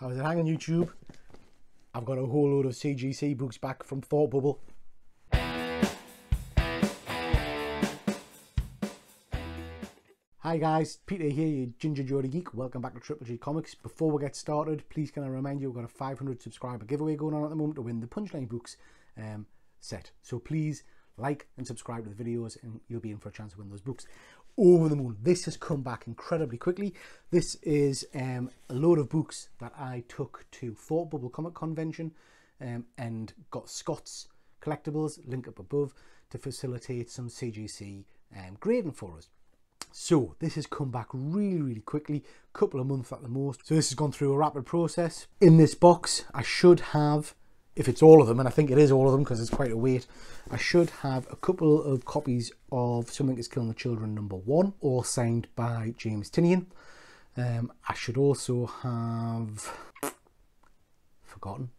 How's it hanging, YouTube? I've got a whole load of CGC books back from Thought Bubble. Hi guys, Peter here, your Ginger Geordie Geek. Welcome back to Triple G Comics. Before we get started, please can I remind you we've got a 500 subscriber giveaway going on at the moment to win the Punchline Books um, set. So please like and subscribe to the videos and you'll be in for a chance to win those books. Over the moon. This has come back incredibly quickly. This is um, a load of books that I took to Thought Bubble Comic Convention um, and got Scott's Collectibles, link up above, to facilitate some CGC um, grading for us. So this has come back really, really quickly, couple of months at the most. So this has gone through a rapid process. In this box, I should have, if it's all of them, and I think it is all of them because it's quite a weight, I should have a couple of copies of Something is Killing the Children number one, all signed by James Tynion. Um, I should also have, forgotten,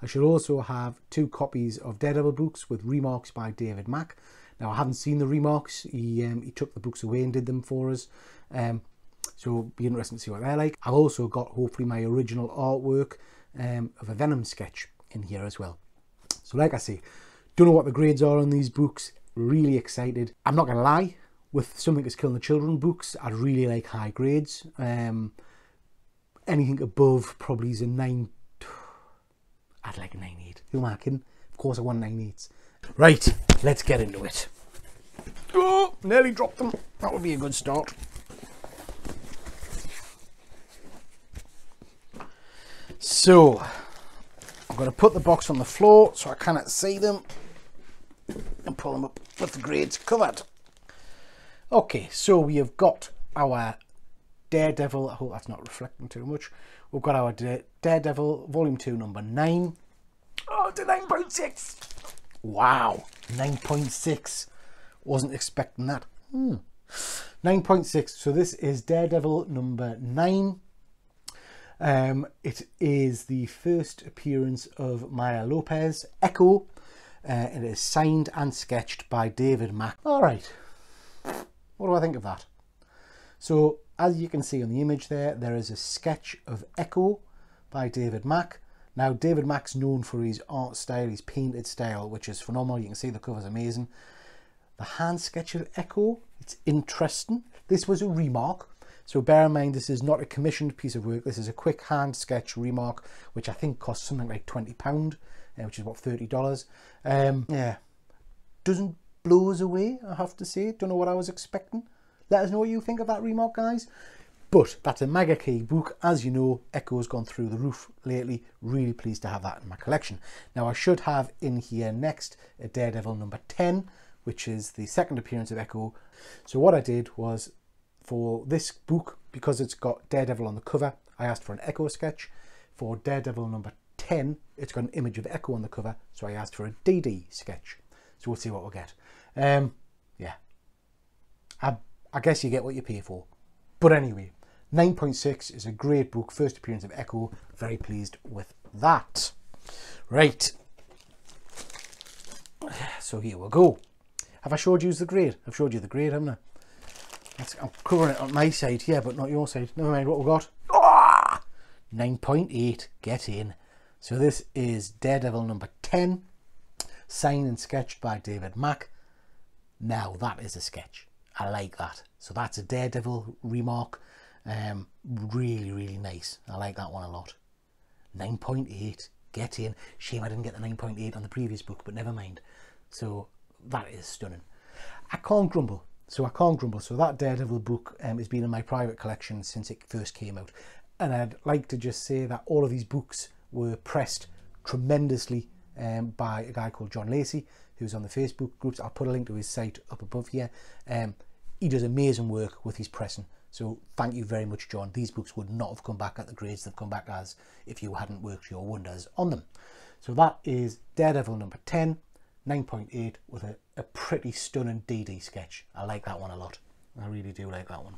I should also have two copies of Daredevil books with remarques by David Mack. Now I haven't seen the remarques. He um, he took the books away and did them for us. Um, so be interesting to see what they're like. I've also got hopefully my original artwork um, of a Venom sketch in here as well. So like I say, don't know what the grades are on these books. Really excited. I'm not gonna lie. With something that's killing the children books, I really like high grades. Um, anything above probably is a nine. I'd like a nine eight. Who am I kidding? Of course I want nine eights. Right, let's get into it. Oh, nearly dropped them. That would be a good start. So, I'm going to put the box on the floor so I cannot see them and pull them up with the grades covered. Okay, so we have got our Daredevil, I hope that's not reflecting too much. We've got our Daredevil Volume 2, number 9. Oh, to 9.6! Wow, 9.6. Wasn't expecting that. Hmm. 9.6. So this is Daredevil number 9. Um, it is the first appearance of Maya Lopez, Echo. Uh, it is signed and sketched by David Mack. All right. What do I think of that? So, as you can see on the image there, there is a sketch of Echo by David Mack. Now, David Mack's known for his art style, his painted style, which is phenomenal. You can see the cover's amazing. The hand sketch of Echo, it's interesting. This was a remarque. So bear in mind, this is not a commissioned piece of work. This is a quick hand sketch remarque, which I think costs something like £20, uh, which is about $30. Um, yeah, doesn't blow us away, I have to say. Don't know what I was expecting. Let us know what you think of that remarque, guys. But that's a Mega Key book. As you know, Echo's gone through the roof lately. Really pleased to have that in my collection. Now, I should have in here next a Daredevil number 10, which is the second appearance of Echo. So what I did was for this book, because it's got Daredevil on the cover, I asked for an Echo sketch. For Daredevil number 10, it's got an image of Echo on the cover, so I asked for a DD sketch. So we'll see what we'll get. Um, yeah. I, I guess you get what you pay for. But anyway, 9.6 is a great book, first appearance of Echo. Very pleased with that. Right. So here we go. Have I showed you the grade? I've showed you the grade, haven't I? That's, I'm covering it on my side here, but not your side. Never mind what we got. Oh, 9.8. Get in. So this is Daredevil number 10, signed and sketched by David Mack. Now that is a sketch. I like that. So that's a Daredevil remarque. Um, really, really nice. I like that one a lot. 9.8. Get in. Shame I didn't get the 9.8 on the previous book, but never mind. So that is stunning. I can't grumble. So I can't grumble. So that Daredevil book um, has been in my private collection since it first came out. And I'd like to just say that all of these books were pressed tremendously um, by a guy called John Lacey, who's on the Facebook groups. I'll put a link to his site up above here. Um, he does amazing work with his pressing. So thank you very much, John. These books would not have come back at the grades they've come back as if you hadn't worked your wonders on them. So that is Daredevil number 10. 9.8 with a, a pretty stunning DD sketch. I like that one a lot. I really do like that one.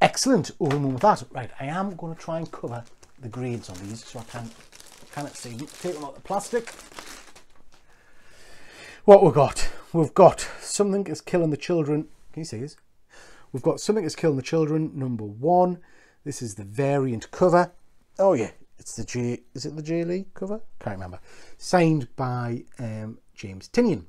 Excellent. Over and with that. Right, I am going to try and cover the grades on these so I can cannot see. Take them out the plastic. What we've got? We've got something is killing the children. Can you see this? We've got something is killing the children. Number one. This is the variant cover. Oh yeah, it's the J. Is it the J Lee cover? Can't remember. Signed by um, James Tynion.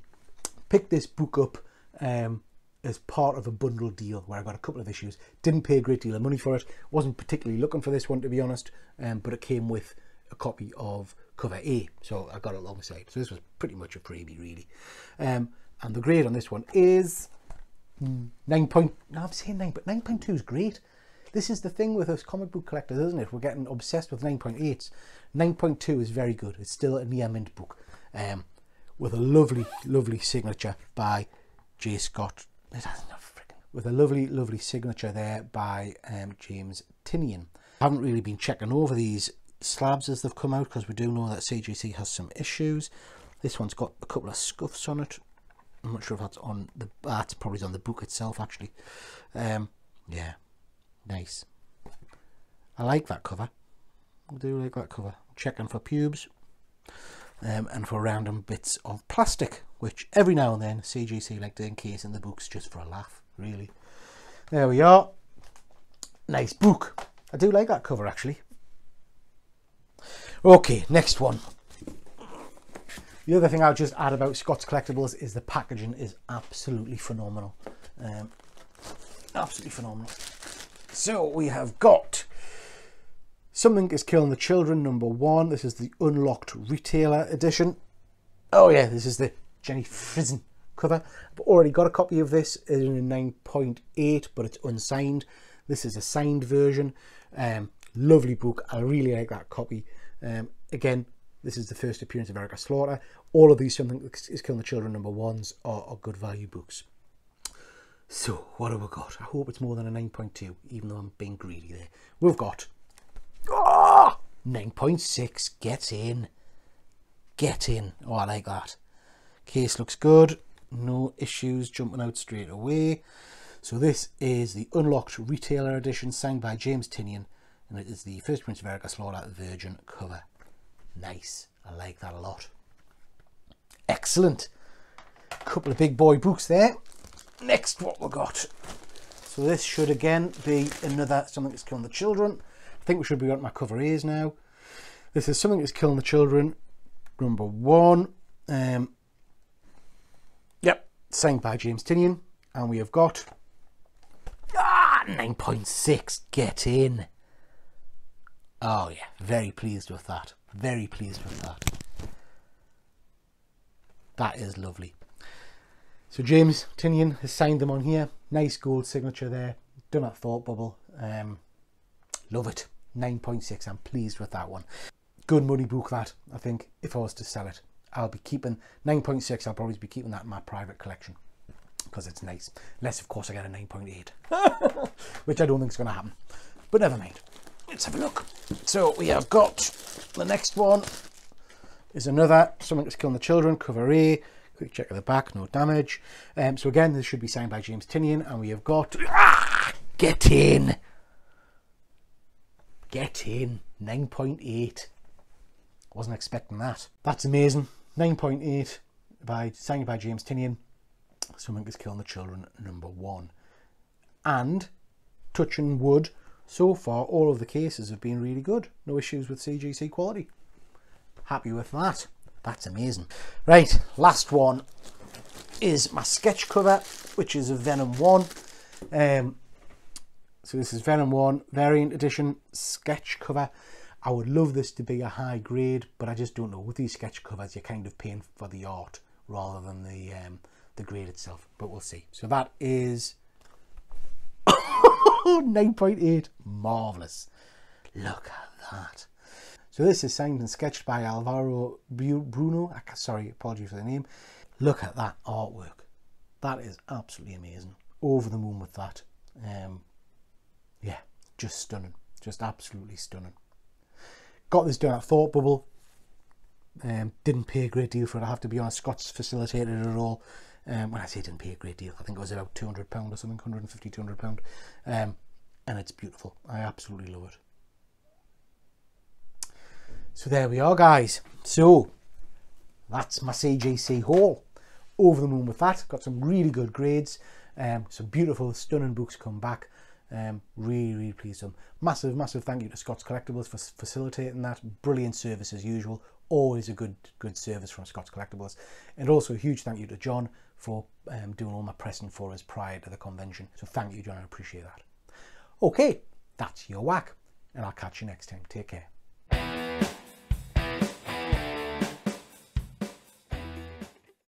Picked this book up um, as part of a bundle deal where I got a couple of issues. Didn't pay a great deal of money for it. Wasn't particularly looking for this one to be honest, um, but it came with a copy of cover A, so I got it alongside. So this was pretty much a freebie, really. Um, and the grade on this one is nine point. No, I'm saying nine, but nine point two is great. This is the thing with us comic book collectors, isn't it? We're getting obsessed with 9.8s. 9.2 is very good. It's still a near mint book um, with a lovely, lovely signature by J. Scott. With a lovely, lovely signature there by um, James Tynion. I haven't really been checking over these slabs as they've come out because we do know that CGC has some issues. This one's got a couple of scuffs on it. I'm not sure if that's on the. That's probably on the book itself, actually. Um, yeah, Nice. I like that cover. I do like that cover. Checking for pubes um, and for random bits of plastic, which every now and then CGC like to encase in the books just for a laugh, really. There we are. Nice book. I do like that cover actually. Okay, next one. The other thing I'll just add about Scott's Collectibles is the packaging is absolutely phenomenal. Um, absolutely phenomenal. So we have got Something is Killing the Children, number one. This is the Unlocked Retailer edition. Oh yeah, this is the Jenny Frison cover. I've already got a copy of this in a 9.8, but it's unsigned. This is a signed version. Um, lovely book. I really like that copy. Um, again, this is the first appearance of Erica Slaughter. All of these Something is Killing the Children number ones are, are good value books. So, what have we got? I hope it's more than a 9.2, even though I'm being greedy there. We've got 9.6. Get in. Get in. Oh, I like that. Case looks good. No issues jumping out straight away. So this is the Unlocked Retailer Edition signed by James Tynion And it is the First Prince of Erica Slaughter Virgin cover. Nice. I like that a lot. Excellent. Couple of big boy books there next what we got so this should again be another something that's killing the children think we should be on my cover A's now this is something that's killing the children number one um yep signed by james Tynion. and we have got ah 9.6 get in oh yeah very pleased with that very pleased with that that is lovely so James Tynion has signed them on here. Nice gold signature there. Done that thought bubble. Um, love it. 9.6. I'm pleased with that one. Good money book that, I think, if I was to sell it. I'll be keeping 9.6. I'll probably be keeping that in my private collection because it's nice. Unless, of course, I get a 9.8, which I don't think is going to happen. But never mind. Let's have a look. So we have got the next one is another Something That's Killing the Children, cover A. Quick check of the back, no damage. Um, so again, this should be signed by James Tynion, and we have got ah, get in, get in, 9.8. Wasn't expecting that. That's amazing. 9.8 by signed by James Tynion. Something is killing the children. Number one, and touching wood. So far, all of the cases have been really good. No issues with CGC quality. Happy with that. That's amazing. Right, last one is my sketch cover, which is a Venom 1. Um, so this is Venom 1 variant edition sketch cover. I would love this to be a high grade, but I just don't know. With these sketch covers, you're kind of paying for the art rather than the um, the grade itself. But we'll see. So that is 9.8. Marvellous. Look at that. So this is signed and sketched by Alvaro Bruno. Sorry, apology for the name. Look at that artwork. That is absolutely amazing. Over the moon with that. Um, yeah, just stunning. Just absolutely stunning. Got this done at Thought Bubble. Um, didn't pay a great deal for it. I have to be honest. Scott's facilitated it all. Um, when I say didn't pay a great deal, I think it was about £200 or something, 150 £200. Um, and it's beautiful. I absolutely love it. So there we are guys. So that's my CGC haul. Over the moon with that. Got some really good grades. Um, some beautiful, stunning books come back. Um, really, really pleased with them. Massive, massive thank you to Scott's Collectibles for facilitating that. Brilliant service as usual. Always a good, good service from Scott's Collectibles. And also a huge thank you to John for um, doing all my pressing for us prior to the convention. So thank you, John. I appreciate that. Okay, that's your whack, and I'll catch you next time. Take care.